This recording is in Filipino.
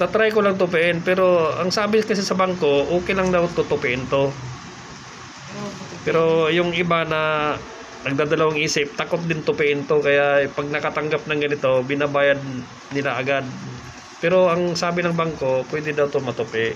tatry ko lang tupiin pero ang sabi kasi sa bangko okay lang daw tutupiin to. Pero yung iba na nagdadalawang isip takot din tupiin to kaya pag nakatanggap ng ganito binabayad nila agad. Pero ang sabi ng bangko pwede daw to matupi.